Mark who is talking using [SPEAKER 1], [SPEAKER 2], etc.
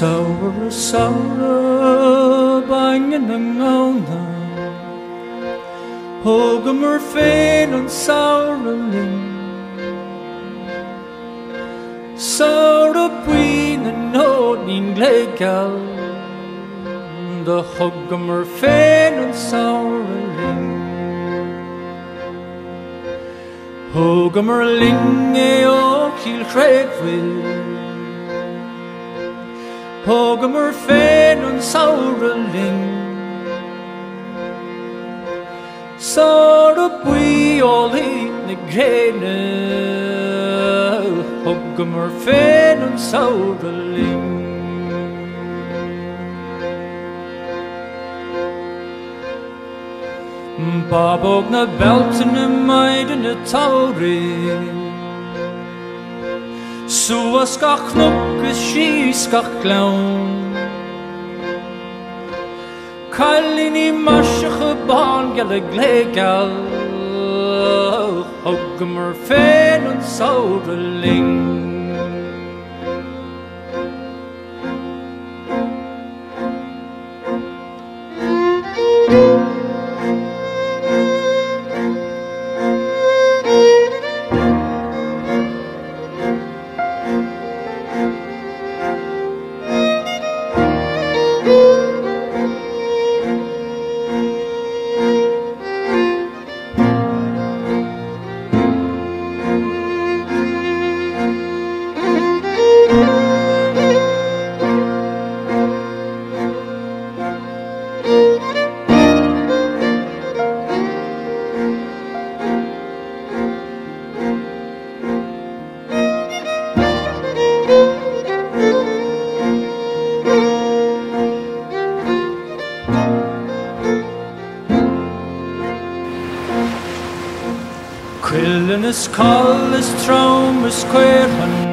[SPEAKER 1] Saura saura bangin na ngauna Hogamur féin an saura ling Saura buin na nód nín légal De hogamur féin an saura ling Hogamur ling é ó Hogamur féin an saoire ling Sá a buí ólí na gréine Hogamur féin an ling Babog na belten na maiden na taurí Suas gach nugus síos gach glán Cailíní marsecha bán ge le légal Thugam féin an saoda Quillen is call is trom is queer